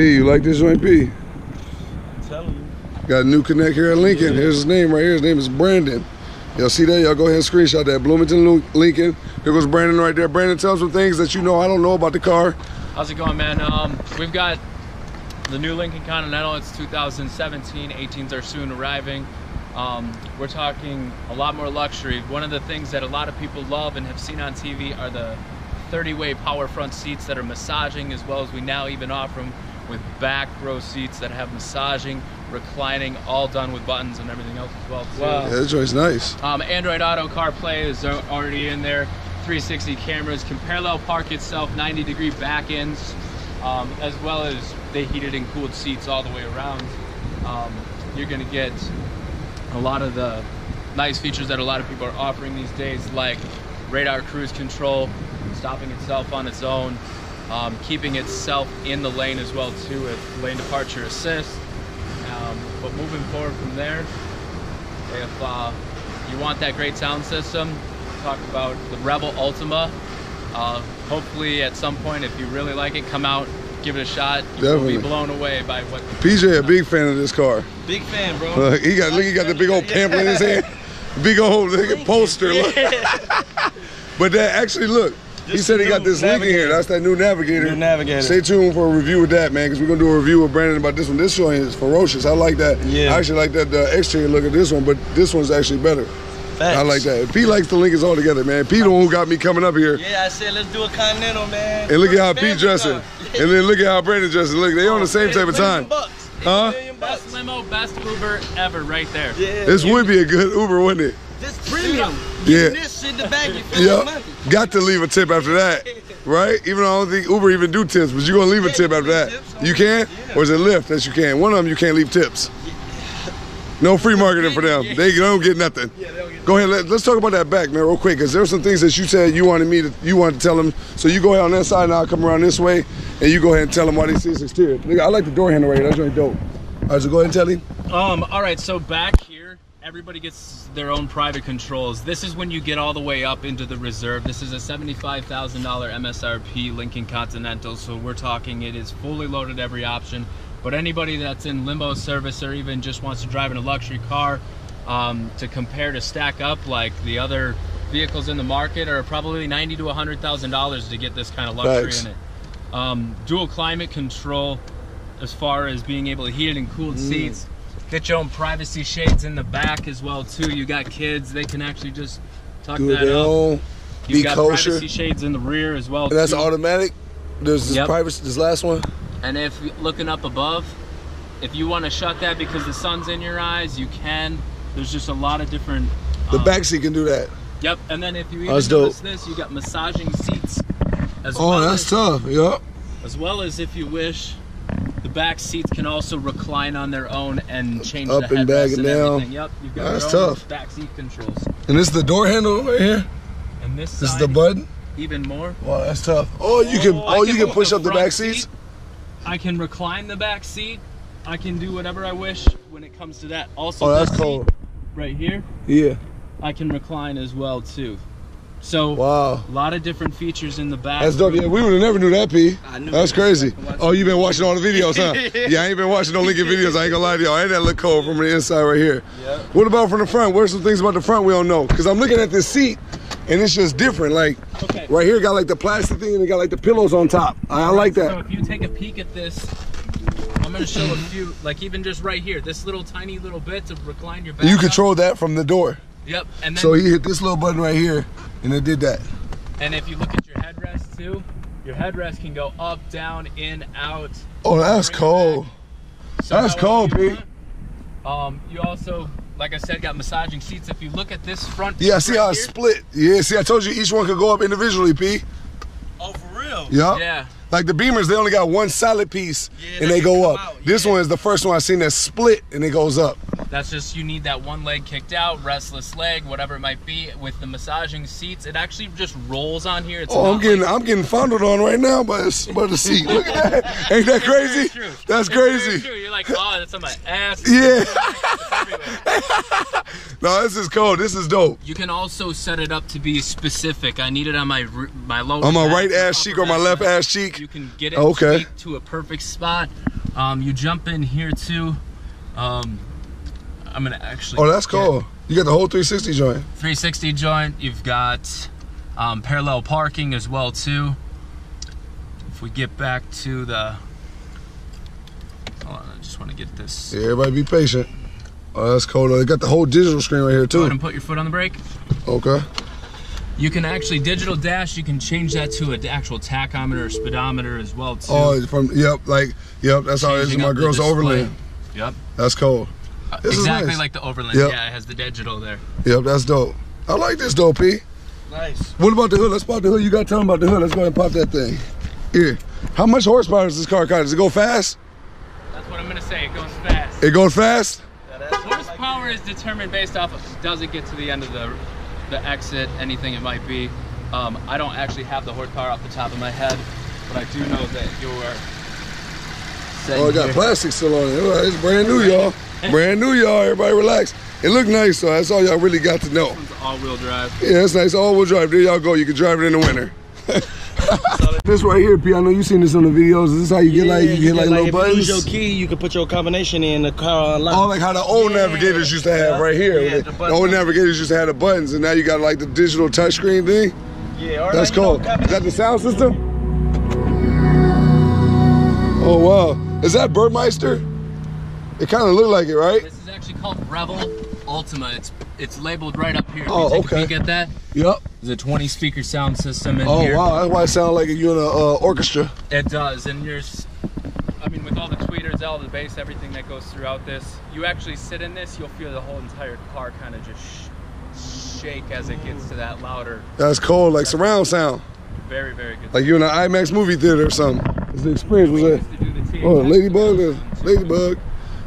P, you like this joint, P? I'm telling you. Got a new connect here at Lincoln. Here's his name right here. His name is Brandon. Y'all see that? Y'all go ahead and screenshot that. Bloomington, Lincoln. Here goes Brandon right there. Brandon, tell us some things that you know I don't know about the car. How's it going, man? Um, we've got the new Lincoln Continental. It's 2017. 18s are soon arriving. Um, we're talking a lot more luxury. One of the things that a lot of people love and have seen on TV are the 30-way power front seats that are massaging, as well as we now even offer them with back row seats that have massaging, reclining, all done with buttons and everything else as well. Too. Yeah, that joint's nice. Um, Android Auto CarPlay is already in there. 360 cameras can parallel park itself, 90 degree back ends, um, as well as the heated and cooled seats all the way around. Um, you're gonna get a lot of the nice features that a lot of people are offering these days, like radar cruise control, stopping itself on its own, um, keeping itself in the lane as well too with lane departure assist. Um, but moving forward from there, if uh, you want that great sound system, talk about the Revel Ultima. Uh, hopefully, at some point, if you really like it, come out, give it a shot. You will Definitely. be blown away by what. PJ, a big fan of this car. Big fan, bro. Look, he got look, he got the big old pamphlet in his hand, big old look, poster. Look. but that actually look. He said he got this Lincoln here. That's that new Navigator. New Navigator. Stay tuned for a review with that, man, because we're gonna do a review with Brandon about this one. This one is ferocious. I like that. Yeah. I actually like that the exterior look of this one, but this one's actually better. Facts. I like that. P likes the Lincolns all together, man. P the one who got me coming up here. Yeah, I said let's do a Continental, man. And look at how Family P dressing. car. And then look at how Brandon dressing. Look, they on the same type of time. bucks. Huh? Million bucks. Best limo, best Uber ever, right there. Yeah. This would be a good Uber, wouldn't it? This premium. Yeah. This shit in the back, you feel Yeah. money. Got to leave a tip after that. Right? Even though I don't think Uber even do tips, but you're gonna leave a tip after that. tips. You can? Yeah. Or is it Lyft that you can? One of them you can't leave tips. No free marketing for them. They don't get nothing. Yeah, they don't get Go ahead. Let, us talk about that back, man, real quick, because there were some things that you said you wanted me to, you wanted to tell them. So you go ahead on that side, and I'll come around this way, and you go ahead and tell them why they see this exterior. Nigga, I like the door handle right here. That's really dope. All right, so go ahead and tell him. Um, all right, so back here, everybody gets their own private controls. This is when you get all the way up into the reserve. This is a $75,000 MSRP Lincoln Continental, so we're talking it is fully loaded every option. But anybody that's in limbo service or even just wants to drive in a luxury car um, to compare to stack up like the other vehicles in the market are probably ninety to $100,000 to get this kind of luxury Facts. in it. Um, dual climate control as far as being able to heat and cooled Mm. seats. Get your own privacy shades in the back as well too. You got kids, they can actually just tuck Do that up. own. You Be got kosher. privacy shades in the rear as well. And that's too. automatic. There's this Yep. privacy, this last one. And if looking up above, if you want to shut that because the sun's in your eyes, you can. There's just a lot of different. The um, back seat can do that. Yep. And then if you even That's dope. this, you got massaging seats. As Oh, well that's as, tough. Yup. As well as if you wish, the back seats can also recline on their own and change Up the and back and and down. everything. Yep. You've got That's tough. back seat controls. And this is the door handle right here. And this, This is the button. even more. Wow, that's tough. Oh, you can. Oh, Oh, you can can push the up the back seats. seat. I can recline the back seat. I can do whatever I wish when it comes to that. Also, Oh, that's cool. right here, Yeah. I can recline as well too. So Wow. a lot of different features in the back. That's dope. Yeah, we would have never knew that, P. I knew That's crazy. Oh, you've been watching all the videos, huh? yeah, I ain't been watching no Lincoln videos. I ain't gonna lie to y'all. Ain't that look cold from the inside right here? Yeah. What about from the front? What are some things about the front we don't know? Because I'm looking at this seat, and it's just different. Like Okay. right here, got like the plastic thing, and it got like the pillows on top. I, I like So that. if you take a peek at this, I'm gonna show a few, like even just right here, this little tiny little bit to recline your back. You up. control that from the door. Yep. And then So he hit this little button right here, and it did that. and if you look at your headrest too, your headrest can go up, down, in, out. Oh, that's cold. So That's cold, you P. want. Um, you also, like I said, got massaging seats. If you look at this front, Yeah, see right how it's split. Yeah, see, I told you each one could go up individually, P. Oh, for real? Yeah. Yeah. Like the Beamers, they only got one solid piece Yeah, and they go up. out, This yeah. one is the first one I've seen that split and it goes up. That's just you need that one leg kicked out, restless leg, whatever it might be. With the massaging seats, it actually just rolls on here. It's Oh, I'm getting like- I'm getting fondled on right now by the, by the seat. Look at that. Ain't that crazy? That's It's crazy. true. You're like, oh, that's on my ass. Yeah. No, this is cool. This is dope. You can also set it up to be specific. I need it on my my lower. On my right ass cheek or my left ass cheek. You can get it Okay. to a perfect spot. Um, you jump in here too. Um, I'm gonna actually. Oh, that's cool. You got the whole 360 joint. 360 joint. You've got um, parallel parking as well too. If we get back to the. Hold on, I just want to get this. Yeah, everybody be patient. Oh, that's cool. They got the whole digital screen right here Go ahead too. and put your foot on the brake. Okay. You can actually digital dash. You can change that to an actual tachometer or speedometer as well too. Oh, from yep, like yep. That's how it is. Changing My girl's display. overland. Yep. That's cool. Uh, this is exactly nice. like the Overland. Yep. Yeah, it has the digital there. Yep, that's dope. I like this dope, P. Nice. What about the hood? Let's pop the hood. You got to tell them about the hood. Let's go ahead and pop that thing. Here. How much horsepower does this car got? Does it go fast? That's what I'm gonna say. It goes fast. It goes fast? Yeah, that's Horsepower is determined based off of does it get to the end of the the exit, anything it might be. Um, I don't actually have the horsepower off the top of my head, but I do know that you're. Oh, it got plastic still on it. It's brand new, y'all. Brand new, y'all. Everybody relax. It looked nice, so that's all y'all really got to know. It's all-wheel drive. Yeah, it's nice. All-wheel drive. There y'all go. You can drive it in the winter. this right here, P. I know you seen this on the videos. This Is this how you get like you, get like little if buttons? you lose your key, you can put your combination in the car unlock. Oh, like how the old Yeah. navigators used to have Yeah. right here. Yeah, the, the the buttons. old navigators used to have the buttons, and now you got like the digital touchscreen thing. yeah, or That's like, you know, cool. Is that the sound system? Oh wow, is that Burmester? It kind of looked like it, right? This is actually called Revel Ultima. It's it's labeled right up here. Oh, you okay. peek at that. Yep. There's a 20 speaker sound system in Oh here. wow, that's why it sounds like you're in a uh, orchestra. It does, and there's, I mean, with all the tweeters, all the bass, everything that goes throughout this, you actually sit in this, you'll feel the whole entire car kind of just sh- shake as it gets to that louder. That's cool, like surround sound, Very, very good. like you're in an IMAX movie theater or something. It's the experience. Was that? used to do the THX Oh, ladybug, ladybug.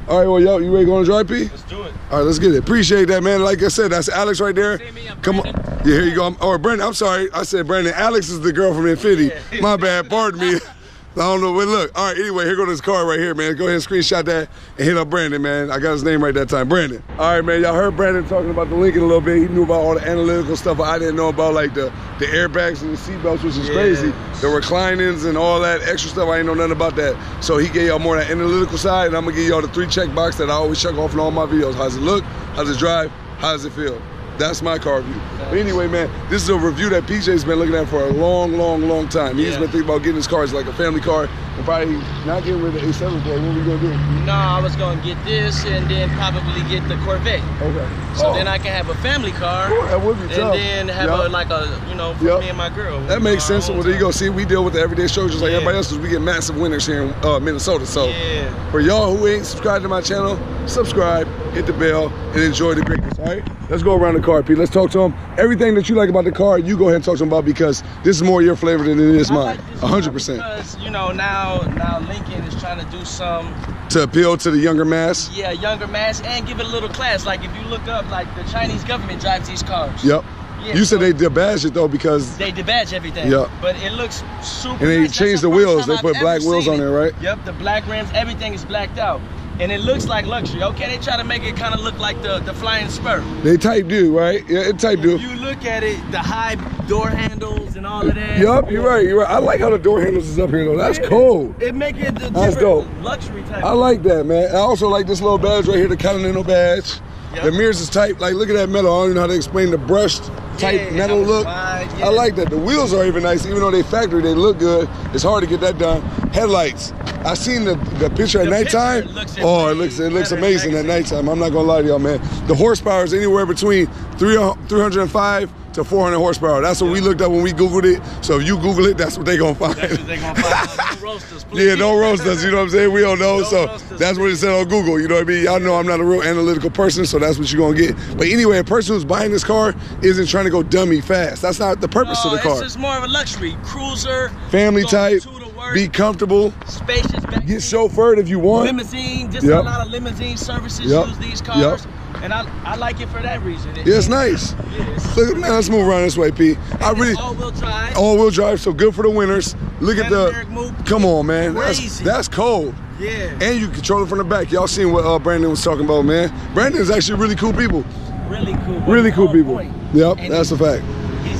All right, well, yo, you ready to go on drive, P? Let's do it. All right, let's get it. Appreciate that, man. Like I said, that's Alex right there. Me, Come on. Yeah, here you go. I'm, or Brandon, I'm sorry. I said Brandon. Alex is the girl from Infiniti. My bad. Pardon me. I don't know. But look, all right, anyway, here go this car right here, man. Go ahead and screenshot that and hit up Brandon, man. I got his name right that time. Brandon. All right, man. Y'all heard Brandon talking about the Lincoln a little bit. He knew about all the analytical stuff, I didn't know about like the, the airbags and the seatbelts, which is Yeah. crazy. The reclinings and all that extra stuff. I ain't know nothing about that. So he gave y'all more of that analytical side, and I'm gonna give y'all the three check box that I always check off in all my videos. How's it look? How's it drive? How does it feel? That's my car review. But anyway, man, this is a review that PJ's been looking at for a long, long, long time. He's Yeah. been thinking about getting his car as like a family car probably not getting rid of the A7 for it. What we gonna do? No, I was gonna get this and then probably get the Corvette. Okay. So Oh, then I can have a family car. cool. That would be And then have Yup. a like a you know for Yup. me and my girl. That makes sense. Well, there you go. See, we deal with the everyday shows just like Yeah. everybody else because we get massive winners here in uh, Minnesota. So Yeah. for y'all who ain't subscribed to my channel, subscribe, hit the bell, and enjoy the greatness. All right, let's go around the car, Pete. Let's talk to him. Everything that you like about the car, you go ahead and talk to him about because this is more your flavor than it is I mine. like A hundred car percent Because you know now now Lincoln is trying to do some to appeal to the younger mass. yeah younger mass and give it a little class. Like if you look up like the Chinese government drives these cars. Yep. Yeah, you said they debadge it though because They debadge everything. Yeah. But it looks super. And they nice. Changed the first wheels. They I've put black wheels on it. there, right? Yep. The black rims, everything is blacked out, and it looks like luxury. Okay, they try to make it kind of look like the the flying spur. they type do right. Yeah, it type do. If you look at it, the high door handles and all of that. Yup, you're right. You're right. I like how the door handles is up here though. That's cool. It make it the That's dope. luxury type. I like that, man. I also like this little badge right here, the Continental badge. Yep. The mirrors is tight. Like, look at that metal. I don't even know how to explain the brushed type Yeah, metal look. wide, yeah. I like that. The wheels are even nice, even though they factory, they look good. It's hard to get that done. Headlights. I seen the, the picture at The nighttime. picture looks oh, it looks it looks amazing at nighttime. I'm not gonna lie to y'all, man. The horsepower is anywhere between 300 305 to 400 horsepower. That's what we looked up when we Googled it. So if you Google it, that's what they gonna find. That's what they gonna find. Don't roast us, please. Yeah, don't roast us. You know what I'm saying? We don't know. Don't so us, that's what it said on Google. You know what I mean? Y'all know I'm not a real analytical person, so that's what you're gonna get. But anyway, a person who's buying this car isn't trying to go dummy fast. That's not the purpose No, of the car. It's more of a luxury cruiser. Family type. To be comfortable, spacious get chauffeured if you want. limousine. Just Yep. a lot of limousine services Yep. use these Yep. And I I like it for that reason. It- Yeah, it's nice. It's- Look, man, let's move around this way, Pete. and really all-wheel drive. all-wheel drive, so good for the winners. Look at the. Move. Come on, man. That's that's cold. Yeah. And you control it from the back. Y'all seen what uh, Brandon was talking about, man. Brandon's actually really cool people. really cool. Really cool people. point. Yep, And that's a fact.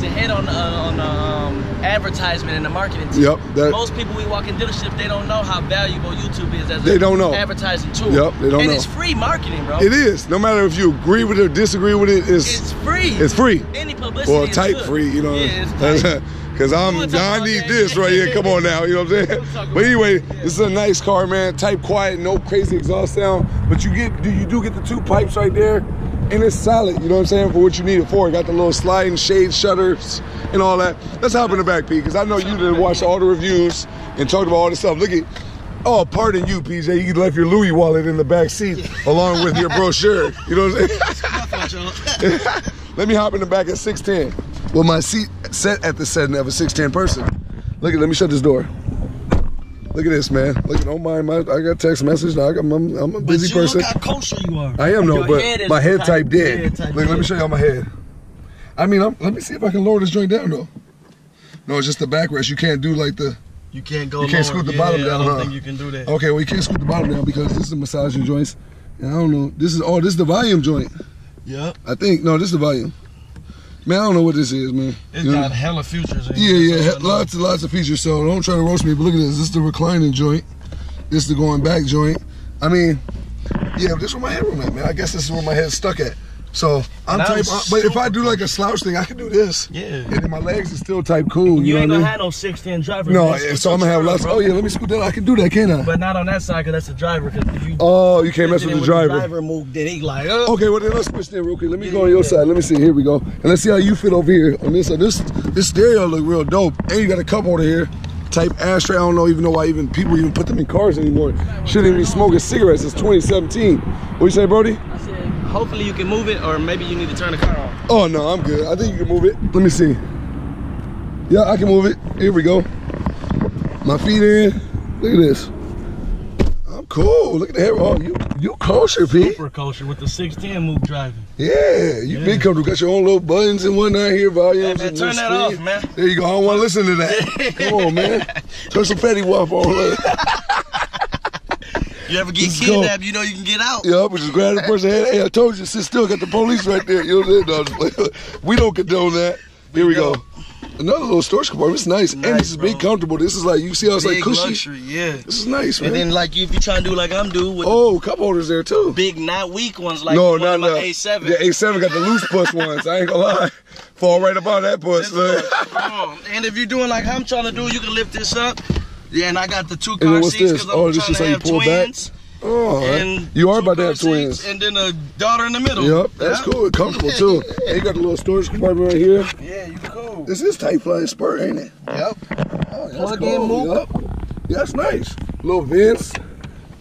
He's ahead on uh, on um, advertisement and the marketing team. Yep, that- Most people we walk in dealership, they don't know how valuable YouTube is as They a don't know. advertising tool. Yep, they don't and know. it's free marketing, bro. It is. No matter if you agree with it or disagree with it, it's It's free. it's free. Any publicity is type good. free, you know. Yeah, it's. Cause I'm I need this right here. Come on now, you know what I'm saying? But anyway, this is a nice car, man. Type quiet, no crazy exhaust sound. But you get do you do get the two pipes right there, and it's solid. You know what I'm saying for what you need it for. Got the little sliding shade shutters and all that. Let's hop in the back, P, because I know you didn't watch all the reviews and talked about all this stuff. Look at. Oh, pardon you, PJ. You left your Louis wallet in the back seat along with your brochure. You know what I'm saying? Let me hop in the back at 610. Well, my seat set at the setting of a 610 person. Look at, let me shut this door. Look at this, man. Look at, don't mind my, I got text message. Now I got, I'm, I'm a But busy you person. look how kosher you are. I am, no, but head my head type- dead. yeah, type Look, let me show y'all my head. I mean, I'm, let me see if I can lower this joint down, though. No, it's just the backrest. You can't do like the, You can't go You can't lower. scoot the Yeah, bottom down, I don't huh? think you can do that. okay, well, you can't scoot the bottom down because this is a massaging joints. And I don't know. This is, oh, this is the volume joint. Yep. I think, no, this is the volume. Man, I don't know what this is, man. It's You know? got hella futures in Yeah, yeah, That's he- all I know. lots and lots of features. So don't try to roast me. But look at this. This is the reclining joint. This is the going back joint. I mean, yeah, this is where my headroom at, man. I guess this is where my head's stuck at. So I'm That type. was uh, but if I do like a slouch thing, I can do this. Yeah. And then my legs are still type cool. You, You, ain't what gonna have no 610 driver. no, yeah, so I'm gonna have true, lots. bro. Oh yeah, let me scoot that. I can do that, can't I? But not on that side, cause that's the driver. Cause you oh, you can't mess with the when driver. driver moved, then he like, oh. Okay, well then let's switch there real quick. Let me go on your side. Let me see. Here we go. And let's see how you fit over here on this side. This this stereo look real dope. And you got a cup holder here. Type ashtray. I don't know even know why even people even put them in cars anymore. Shouldn't even be smoking cigarettes. It's 2017. What you say, Brody? I said, hopefully you can move it, or maybe you need to turn the car off. Oh no, I'm good. I think you can move it. Let me see. Yeah, I can move it. Here we go. My feet in. Look at this. I'm cool. Look at the hair. Oh, you you kosher, P. Super kosher with the 610 move driving. Yeah, you Yeah. big comfortable. Got your own little buttons and whatnot here, volumes. Hey, man, turn this that speed. off, man. There you go. I don't want to listen to that. Come on, man. Turn some Fetty Wap on. You ever get Let's go. kidnapped, you know you can get out. Yeah, we just grab the person. Hey, hey, I told you, sit still. Got the police right there. You know what I'm saying? We don't condone that. Here we go. Another little storage compartment. It's nice, nice and this is big, comfortable. This is like you see how it's like Big cushy. luxury, yeah. This is nice, man. And then like you, if you trying to do like I'm doing with oh, cup holders there too. big, not weak ones like no, not no. my A7. The A7 got the loose push ones. I ain't gonna lie. Fall right about that push. Come on. And if you're doing like I'm trying to do, you can lift this up. Yeah, and I got the two car seats this? because I'm Oh, this trying is to how you have pull back? twins. Oh, And you are about to have twins. seats, And then a daughter in the middle. Yep, that's cool. Comfortable too. And you got the little storage compartment right here. Yeah, you cool. This is tight flying spur, ain't it? Yep. Oh, that's Plug cool. in, move. Yep. Yeah, that's nice. Little vents.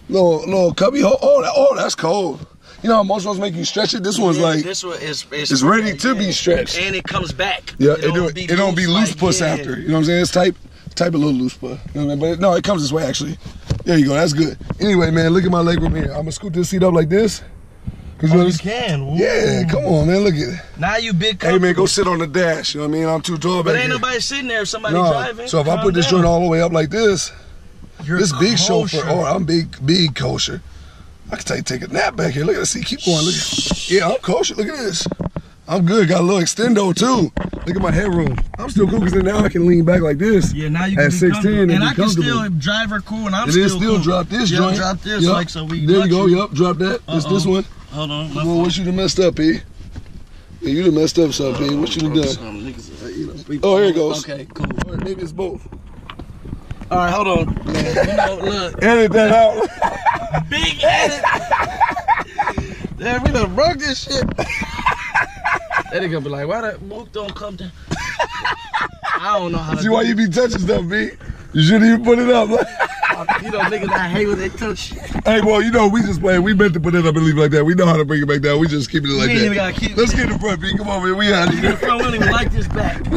Little little cubby hole. Oh, that, oh, that's cold. You know how most ones make you stretch it? This one's Yeah, like this one is it's ready to be stretched. and it comes back. Yeah, it, don't, it don't be loose like, puss yeah. after. You know what I'm saying? It's type type a little loose puss. You know what I mean? But no, it comes this way actually. There you go. That's good. Anyway, man, look at my leg room here. I'm gonna scoot this seat up like this. 'Cause you Oh, know you can. Ooh. Yeah, come on, man. Look at it. Now you big. Hey, man, go sit on the dash. You know what I mean? I'm too tall But ain't here. nobody sitting there if somebody No. driving. So if I put this down. joint all the way up like this, You're this big kosher. chauffeur. Oh, I'm big, big kosher. I can take take a nap back here. Look at this. See, keep going. Look. At, yeah, I'm kosher. Look at this. I'm good. Got a little extendo too. Look at my headroom. I'm still cool because now I can lean back like this. Yeah, now you At can be 16 and and I can still drive her cool, and I'm And still still cool. drop this yeah, joint. drop this Yup. like so we. There you go. luxury. Yup. Drop that. It's this one. Hold on. Well, what you done messed up, P? Yeah, you done messed up something, P. What you done done? Uh, you Oh, here it goes. Okay, cool. Or maybe it's both. All right, hold on. Man, you know, look, Edit that out. big edit. Damn, we done broke this shit. That nigga be like, why that book don't come down? I don't know how to See why you be touching stuff, B? You shouldn't even put it up. You know, niggas, I hate when they touch hey, boy, you know we just playing. We meant to put it up and leave it like that. We know how to bring it back down. We just keep it like ain't that. keep Let's get in front, B. Come on, man. We out of here. front wheel even like this back. in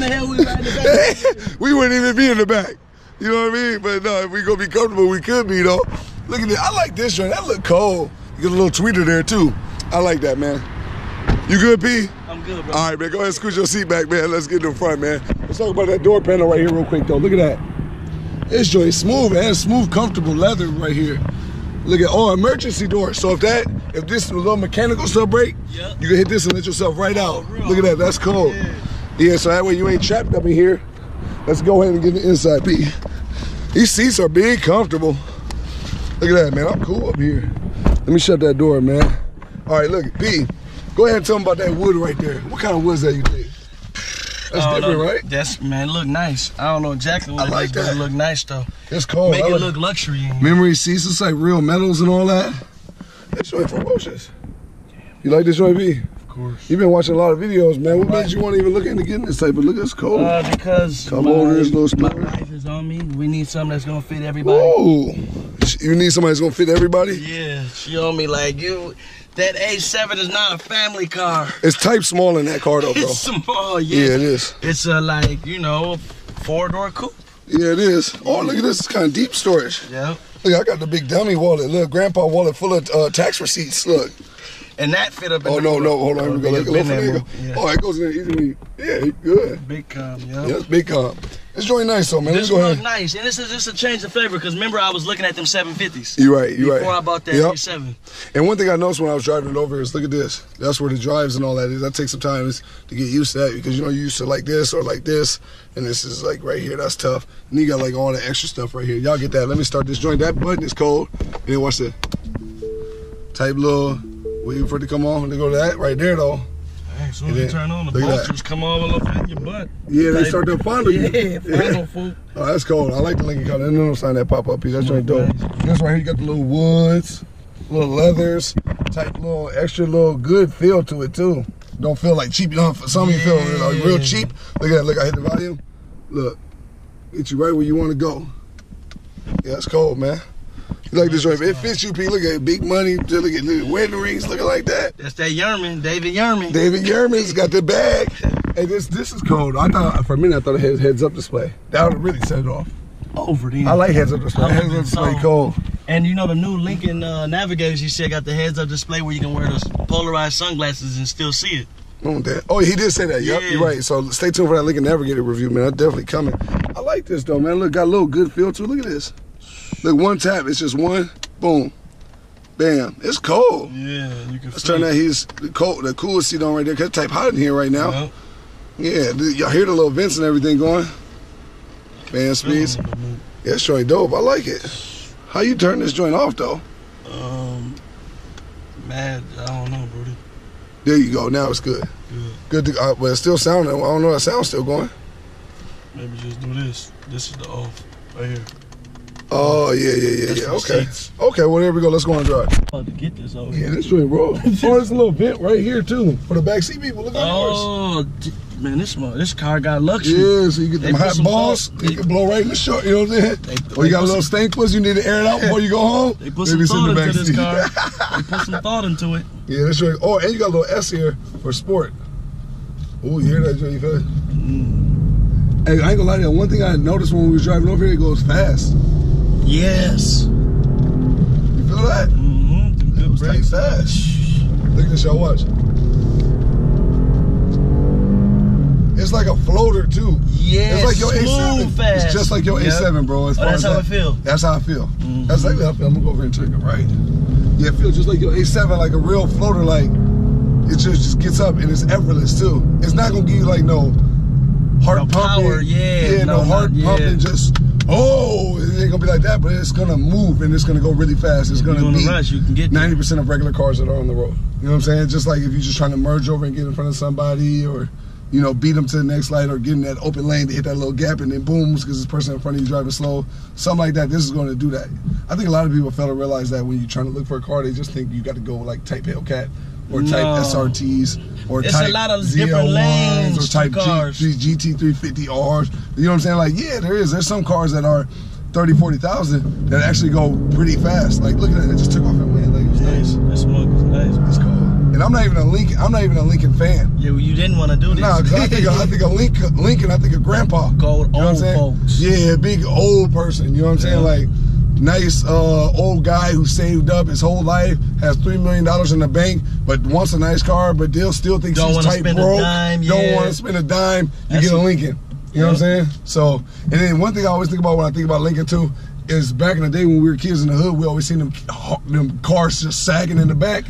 the hell we ride the back? we wouldn't even be in the back. You know what I mean? But no, if we gonna be comfortable, we could be though. Look at this. I like this joint. That look cold. You get a little tweeter there too. I like that, man. You good, P? I'm good, bro. All right, man. Go ahead and scoot your seat back, man. Let's get to the front, man. Let's talk about that door panel right here real quick, though. Look at that. This joint smooth, man. Smooth, comfortable leather right here. Look at oh, emergency door. So if that, if this little mechanical stuff break, Yep. you can hit this and let yourself right oh, out. real. Look at that. That's cold. Yeah. Yeah. So that way you ain't trapped up in here. Let's go ahead and get the inside, P. These seats are big, comfortable. Look at that, man. I'm cool up here. Let me shut that door, man. All right, look, P. Go ahead and tell them about that wood right there. What kind of wood is that you think? That's don't different, know. right? That's man, look nice. I don't know exactly what I it like is, but that. it look nice though. It's cold. Make I it like- look luxury. Memory seats, it's like real metals and all that. That joint ferocious. You like this joint, P? Of course. You've been watching a lot of videos, man. What Right. made you want to even look into getting this type? But look, it's cold. Uh, because Come my, over, little my is on me. We need something that's gonna fit everybody. Ooh. You need somebody that's gonna fit everybody? Yeah, she on me like you. That A7 is not a family car. It's type small in that car though, bro. It's small, Yeah, yeah. it is. It's a like you know four door coupe. Yeah, it is. Oh, look at this. It's kind of deep storage. Yeah. Look, I got the big dummy wallet. Look, grandpa wallet full of uh, tax receipts. Look. And that fit up. in Oh, the no, no. Hold on. Here we go. Oh, Look, look, there, there you go. bro. Yeah. Oh, it goes in there easily. Yeah, good. Big com, yeah. Yeah, it's big comp. It's really nice though, man. This Let's go ahead. nice, and this is just a change of flavor. Cause remember, I was looking at them 750s You're right. You're right. before I bought that Yep. A7. And one thing I noticed when I was driving it over is look at this. That's where the drives and all that is. That takes some time to get used to that because you know you used to like this or like this, and this is like right here. That's tough. And you got like all the extra stuff right here. Y'all get that. Let me start this joint. That button is cold. And then watch the type little waiting for it to come on. They go to that right there though. Hey, as you then- turn on, the bolsters come all up in your butt. Yeah, they start to fondle you. Yeah, final fool. Oh, that's cold. I like the Lincoln color. No, no sign that pop up here. That's right dope. This right here, you got the little woods, little leathers, type little extra little good feel to it too. Don't feel like cheap. You know, some of you feel like real cheap. Look at that. Look, I hit the volume. Look, get you right where you want to go. Yeah, it's cold, man. You like this joint? It fits you, P. Look at it. Big money. Look at look at wedding rings looking like that. That's that Yurman, David Yurman. David Yurman's got the bag. Hey, this this is cold. I thought for a minute I thought it had heads up display. That would really set it off. Over there. I like heads up display. Heads up display so. cold. And you know the new Lincoln uh, Navigators, you said got the heads-up display where you can wear those polarized sunglasses and still see it. Oh, that. Oh, he did say that. Yep, Yeah. you're right. So stay tuned for that Lincoln Navigator review, man. That's definitely coming. I like this though, man. Look, got a little good feel to it. Look at this. Look, one tap. It's just one. Boom. Bam. It's cold. Yeah, you can. Let's turn that. He's the cold, the coolest seat on right there. Cause it's type hot in here right now. Yeah, y'all hear the little vents and everything going. Man, speeds. Yeah, it's joint dope. I like it. How you turn this joint off though? Um, mad. I don't know, Brody. There you go. Now it's good. Good. Good to. Uh, but it's still sounding. I don't know. That sound's still going. Maybe just do this. This is the off right here. Oh yeah, yeah, yeah, yeah. Okay. Okay. Well, there we go. Let's go on drive. About to get this over. Yeah, this joint, bro. oh, there's a little vent right here too for the backseat people. Look at yours. Oh, man, this this car got luxury. Yeah, so you get They them hot balls. thought- You can blow right in the short. You know what I'm saying? They- or you got a little stankless. You need to air it out before you go home. They put Maybe some sit in thought the into this backseat. car. they put some thought into it. yeah, that's right. Oh, and you got a little S here for sport. Oh, you hear that, joint? You feel it? Mm. Hey, I ain't gonna lie to you. One thing I noticed when we was driving over here, it goes fast. Yes. You feel that? Mm-hmm. Good brakes. fast. Look at this, y'all watch. It's like a floater too. Yeah, It's like your smooth A7. Fast. It's just like your Yep. A7, bro. As Oh, far that's how that. it feel. That's how I feel. Mhm. That's exactly how I feel. I'm gonna go over here and check it right. Yeah, it feels just like your A7, like a real floater. Like it just just gets up and it's effortless too. It's not gonna give you like no heart No pumping. power, yeah, yeah, no, no, heart not- yeah. pumping. Just oh, it ain't gonna be like that. But it's gonna move and it's gonna go really fast. It's If gonna be rush, you can get ninety percent of regular cars that are on the road. You know what I'm saying? Just like if you're just trying to merge over and get in front of somebody, or you know, beat them to the next light, or get in that open lane to hit that little gap and then booms because this person in front of you driving slow, something like that. This is going to do that. I think a lot of people fail to realize that when you're trying to look for a car, they just think you got to go like type Hellcat or type No. SRTs or It's a type lot of ZL1s different lanes or type G- cars. G- GT350Rs. You know what I'm saying? Like, yeah, there is. There's some cars that are 30, 40,000 that actually go pretty fast. Like, look at that. It just took off and went. Like, it was nice. Nice. This mug is nice. It's cold. And and I'm not even a Lincoln. I'm not even a Lincoln fan. Yeah, well, you didn't want to do this. Nah, cause I think of, I think of Lincoln. Lincoln. I think of Grandpa. Gold You know what I'm old saying? folks. Yeah, big old person. You know what I'm saying? Like nice uh, old guy who saved up his whole life, has three million dollars in the bank, but wants a nice car, but still still thinks Don't he's tight spend a broke. dime, Don't want to spend a dime. You That's get a Lincoln. You know what I'm saying? So, and then one thing I always think about when I think about Lincoln too is back in the day when we were kids in the hood, we always seen them them cars just sagging in the back.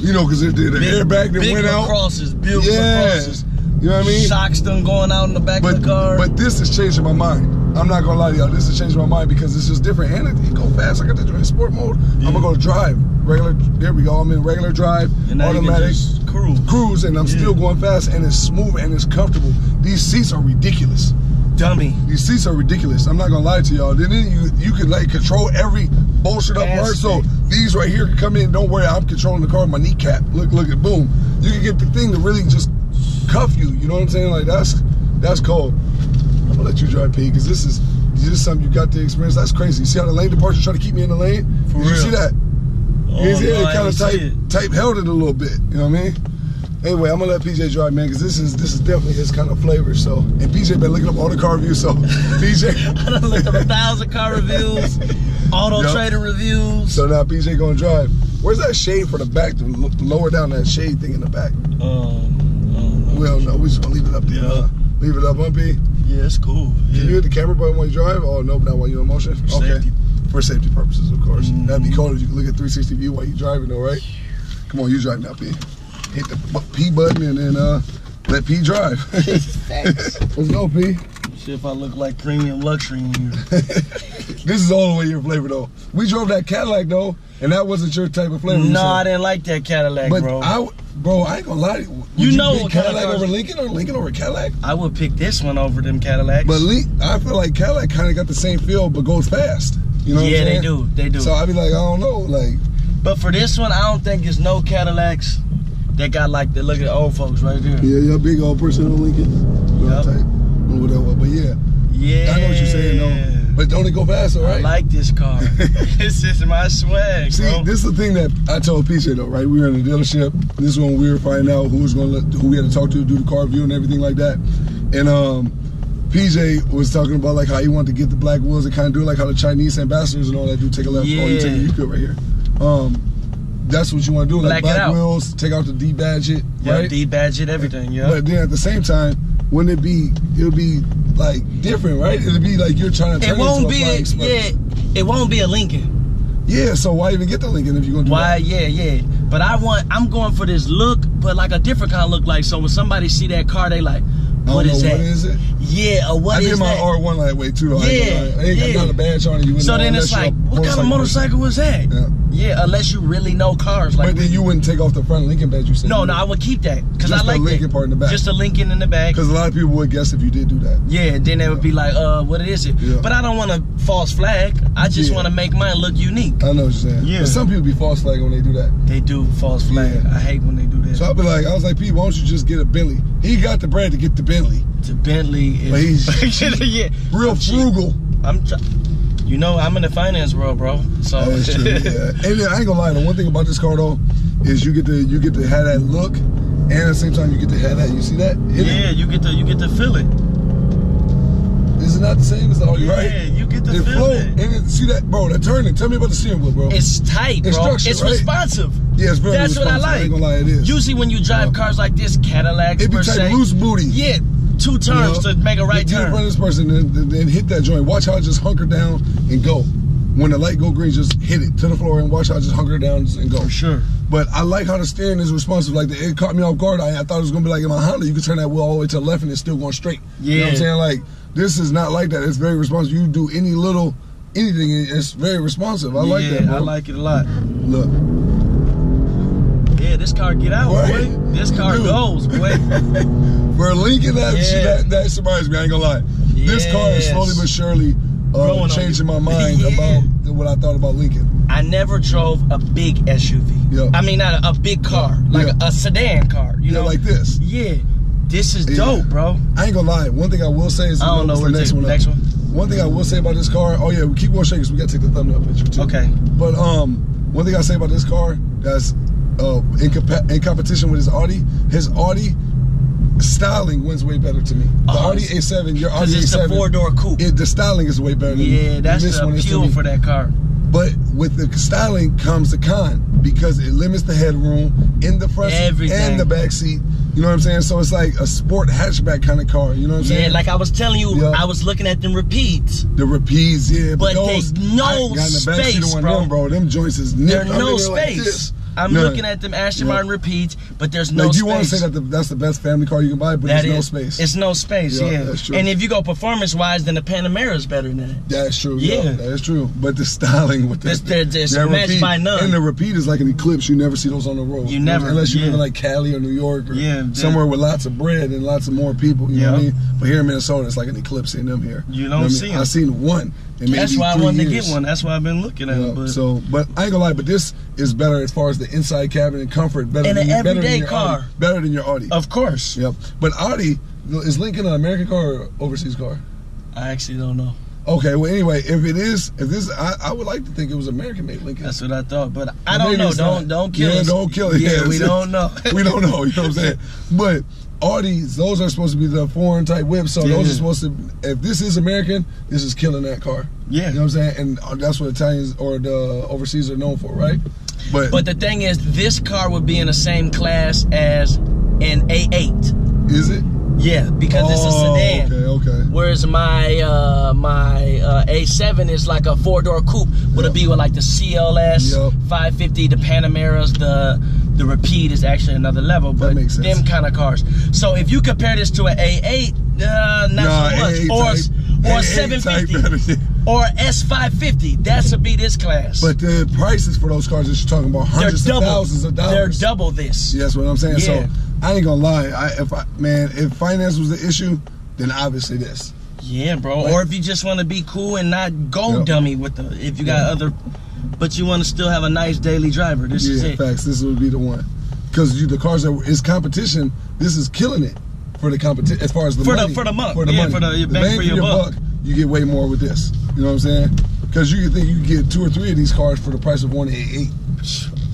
You know, because the, the airbag that big went out. crosses, built Yeah. crosses. You know what I mean? Shocks done going out in the back But of the car. but this is changing my mind. I'm not gonna lie to y'all. This is changing my mind because it's just different and it, it go fast. I got to sport mode. I'm gonna go to drive regular. There we go. I'm in regular drive, and now you can automatic cruise. cruise, and I'm Yeah. still going fast and it's smooth and it's comfortable. These seats are ridiculous. Dummy. These seats are ridiculous. I'm not gonna lie to y'all. Then you you can like control every bullshit up part. So these right here can come in. Don't worry, I'm controlling the car with my kneecap. Look look at boom. You can get the thing to really just cuff you. You know what I'm saying? Like that's that's cold. I'm gonna let you drive P because this is this is something you got to experience. That's crazy. You see how the lane departure trying to keep me in the lane? For Did you see that? Oh, You see no, it kind of type type held it a little bit. You know what I mean? Anyway, I'm gonna let PJ drive, man, because this is this is definitely his kind of flavor. So, and PJ been looking up all the car reviews. So, PJ, I done looked up a thousand car reviews, auto Yup. trader reviews. so now PJ gonna drive. Where's that shade for the back to lower down that shade thing in the back? um, We don't know. We just gonna leave it up there. Yeah. huh? Leave it up, P? yeah, it's cool. Can Yeah. you hit the camera button while you drive? Oh, nope, not while you're in motion. For okay. safety. For safety purposes, of course. Mm. That'd be cool if you can look at 360 view while you're driving, though, right? Come on, you drive now, P. Hit the P button and then uh, let P drive. Let's go, P. See if I look like premium luxury in here. This is all the way your flavor, though. We drove that Cadillac, though, and that wasn't your type of flavor. no, I didn't like that Cadillac, But bro. I, bro, I ain't gonna lie. to you. You know pick what kind of Cadillac over Lincoln or Lincoln over Cadillac? I would pick this one over them Cadillacs. But Lin- I feel like Cadillac kind of got the same feel, but goes fast. You know what yeah, they do. They do. So I'd be like, I don't know, like. but for this one, I don't think there's no Cadillacs that got like the look at the old folks right there. Yeah, you're a big old person on Lincoln. Yep. Or whatever. But yeah, Yeah. I know what you're saying though. But don't it go fast, all I like this car. this is my swag, See, bro. this is the thing that I told PJ though, right? We were in the dealership. This is when we were finding out who was going to, let, who we had to talk to, do the car review and everything like that. And um, PJ was talking about like how he wanted to get the black wheels and kind of do it like how the Chinese ambassadors and all that do. Take a left. Oh, you take Yeah. it. You good right here. Um, that's what you want to do, like Black it black out. wheels, take out the D badge it, yeah, right? D badge it, everything, yeah. But then at the same time, wouldn't it be? It would be like different, right? It'd be like you're trying to turn it won't into a be a, yeah, it won't be a Lincoln. Yeah, So why even get the Lincoln if you're gonna do Why? that? Yeah, yeah. But I want. I'm going for this look, but like a different kind of look. Like so, when somebody see that car, they like, don't is know that? what is it. Yeah, or what I did my that? R1 like way too. Yeah. I ain't yeah. got a badge on it. You so then it's like, what kind of motorcycle was that? Yeah. Yeah, unless you really know cars. Like, But then you wouldn't take off the front Lincoln badge. You said no, no, I would keep that because I Just the like Lincoln that. part in the back. Just a Lincoln in the back. Because a lot of people would guess if you did do that. Yeah, then they would be like, uh, what is it? Yeah. But I don't want a false flag. I just Yeah. want to make mine look unique. I know what you're saying. Yeah. But some people be false flag when they do that. They do false flag. Yeah. I hate when they do that. So I'd be like, I was like, Pete, why don't you just get a Bentley? He got the bread to get the Bentley. to Bentley is But he's- yeah, Real I'm cheap. frugal. I'm, tr- you know, I'm in the finance world, bro. So That's true. Yeah. And I ain't gonna lie. The one thing about this car though is you get to you get to have that look, and at the same time you get to have that. You see that? Hit it. yeah, you get to you get to feel it. Is it not the same as the Audi, Yeah, right? you get to It feel flow. it. And it, see that, bro? that turning. Tell me about the steering wheel, bro. It's tight, bro. It's right? responsive. yeah, it's very That's what I responsive. like. ain't gonna lie, it is. Usually when you drive Yeah. cars like this, Cadillacs it be per tight, se, loose booty. yeah, two you turns know? to make a right Get in front turn. of this person and then, then hit that joint. Watch how I just hunker down and go. When the light go green, just hit it to the floor and watch how I just hunker down and go. For sure. But I like how the steering is responsive. Like the, it caught me off guard. I, I thought it was gonna be like in my Honda. You could turn that wheel all the way to the left and it's still going straight. You know what I'm saying? Like this is not like that. It's very responsive. You do any little anything, it's very responsive. I like that. Bro. I like it a lot. Look, This car get out, Boy. boy. This car Dude. goes, boy. for Lincoln, that Yeah. that, that surprised me. I ain't gonna lie. This car is slowly but surely uh, changing my mind Yeah. about what I thought about Lincoln. I never drove a big SUV. Yeah. I mean, not a, a big car, like Yeah. a, a sedan car. You yeah, know, like this. yeah. This is dope, bro. I ain't gonna lie. One thing I will say is I don't know where the next take one. next one. One thing I will say about this car. Oh yeah, we keep on shaking. So we gotta take the thumbnail picture too. Okay. But um, one thing I say about this car that's uh, in, compa- in competition with his Audi, his Audi styling wins way better to me. The Oh, Audi A7, your Audi Because it's A7, a four door coupe. it, the styling is way better. Than yeah, that's this the one is to appeal for that car. But with the styling comes the con because it limits the headroom in the front seat and the back seat. You know what I'm saying? So it's like a sport hatchback kind of car. You know what I'm Yeah, saying? Yeah, like I was telling you, Yeah. I was looking at them Rapides. the Rapides, yeah. But those, there's no I got in the back seat of space, bro. them, bro. Them joints is nipped. I'm no like space. this. I'm looking at them Aston Yeah. Martin Rapides, but there's no like, space. you want to say that the, that's the best family car you can buy, but That there's no space. It's no space, Yeah, that's true. And if you go performance wise, then the Panamera is better than it. That's true. Yeah, that is true. But the styling with This- that, they're just matched Rapide, by none. And the Rapide is like an eclipse. You never see those on the road. You never, unless you live in like Cali or New York or Yeah, somewhere with lots of bread and lots of more people. You know what I mean? But here in Minnesota, it's like an eclipse in them here. You know don't what I see mean? 'em. I seen one. That's why I wanted years. to get one. That's why I've been looking at Yeah, it. But so, but I ain't gonna lie, but this is better as far as the inside cabin and comfort. Better And than an than everyday your car. Audi. Better than your Audi. of course, Yep. But Audi is Lincoln an American car or overseas car? I actually don't know. Okay. Well, anyway, if it is, if this, I, I would like to think it was American made Lincoln. That's what I thought, but I But don't know. Don't not. don't kill yeah, us. don't kill it. Yeah, Yeah, we don't know. we don't know. You know what I'm saying? But all these, those are supposed to be the foreign type whips. So Yeah, those are supposed to. If this is American, this is killing that car. Yeah. You know what I'm saying? And uh, that's what Italians or the overseas are known for, right? But, But the thing is, this car would be in the same class as an A8. is it? Yeah, because it's a Oh, sedan. Okay. Okay. Whereas my uh, my uh, A7 is like a four door coupe. Would it be with like the CLS Yup. 550, the Panameras, the the Rapide is actually another level. But them kind of cars. So if you compare this to an A8, uh, not Nah, so much, A8 or type- or A8 750, type or S550. That's to be this class. But the prices for those cars that you're talking about, hundreds of thousands of dollars. They're double this. Yeah, that's what I'm saying. So Yeah. I ain't gonna lie. I, if I man, if finance was the issue, then obviously this. Yeah, bro. Like- or if you just want to be cool and not go Yep. dummy with the, if you got Yeah. other, but you want to still have a nice daily driver. This is it. facts. This would be the one. Because you, the cars that is competition, this is killing it for the competition as far as the For the- money. for the month. For the Yeah, money. for the- bang for your buck. You get way more with this. You know what I'm saying? Because you think you can get two or three of these cars for the price of one A8.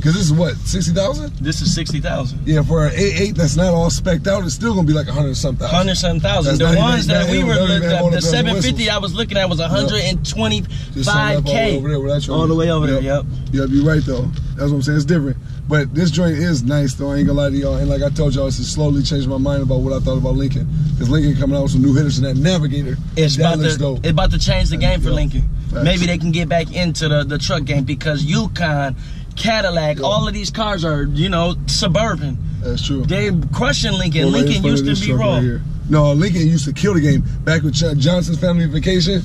Because this is what sixty thousand? This is sixty thousand. Yeah, for an A8 that's not all specked out, it's still gonna be like a hundred some thousand. Hundred some thousand. That's The even- ones that we were, the, the 750. I was looking at was hundred and twenty five k. over there All the way over there. Yep. Yep, you're right though. That's what I'm saying. It's different. But this joint is nice though. I ain't gonna lie to y'all. And like I told y'all, it's slowly changed my mind about what I thought about Lincoln. Because Lincoln coming out with some new hitters in that Navigator. It's that about to dope. it's about to change the game for Yeah. Lincoln. Facts. Maybe they can get back into the, the truck game because Yukon, Cadillac, Yeah. all of these cars are you know suburban. That's true. They're crushing Lincoln. Well, Lincoln used to be raw. right here. No, Lincoln used to kill the game back with Ch- Johnson's Family Vacation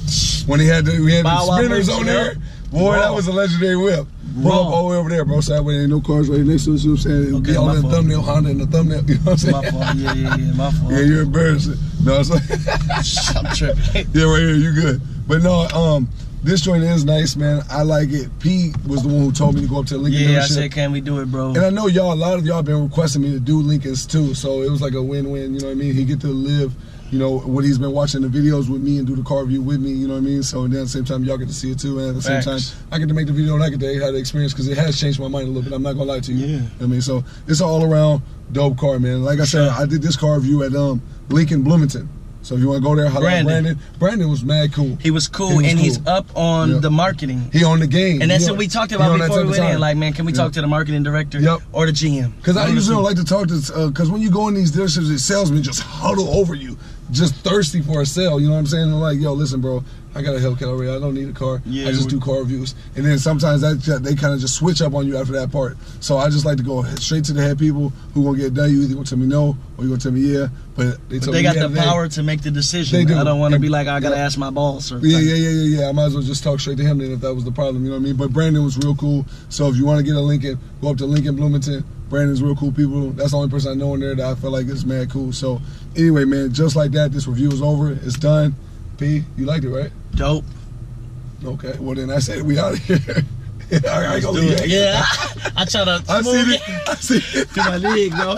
when he had the, we had the spinners on there. Boy, that was a legendary whip. Up all the way over there, bro. So that way ain't no cars right next to us. You know what I'm saying? It'll Okay, be fault. thumbnail Honda in the thumbnail. You know what I'm saying? My fault. Yeah, yeah, yeah. My fault. Yeah, you're embarrassing. No, it's like I'm tripping. yeah, right here, you good. But no, um, this joint is nice, man. I like it. P was the one who told me to go up to Lincoln Yeah, I dealership. said, can we do it, bro? And I know y'all, a lot of y'all been requesting me to do Lincolns too, so it was like a win-win. You know what I mean? He get to live, you know, what he's been watching the videos with me and do the car review with me. You know what I mean? So then at the same time, y'all get to see it too, and at the same Facts. time, I get to make the video and I get to have the experience because it has changed my mind a little bit. I'm not gonna lie to you. Yeah. You know what I mean, so it's all around dope car, man. Like I said, Sure. I did this car review at um Lincoln Bloomington. So if you want to go there, holla Brandon. Brandon. Brandon was mad cool. He was cool, He was and he's up on the marketing. He on the game. And that's He what on- we talked about before we went in. Like, man, can we talk to the marketing director Yep. or the GM? Because I usually don't like to talk to, uh, because when you go in these dealerships, the salesmen just huddle over you, just thirsty for a sale. You know what I'm saying? They're like, yo, listen, bro, I got a Hellcat already. I don't need a car. Yeah, I just do car reviews. And then sometimes that they kind of just switch up on you after that part. So I just like to go straight to the head people who gonna get it done. You either gonna tell me no or you gonna tell me yeah. But they But told they me got yeah the today. power to make the decision. They do. I don't want to be like, I gotta yeah. ask my boss or Yeah, yeah, yeah, yeah, yeah. I might as well just talk straight to him then if that was the problem. You know what I mean? But Brandon was real cool. So if you want to get a Lincoln, go up to Lincoln Bloomington. Brandon's real cool people. That's the only person I know in there that I feel like is mad cool. So anyway, man, just like that, this review is over. It's done. P, you liked it, right? Dope. Okay. Well then I said we out of here. I ain't gonna leave. Yeah, I try to I see it. I see it. to my leg, bro.